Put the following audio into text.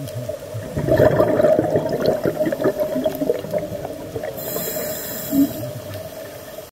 Mm-hmm.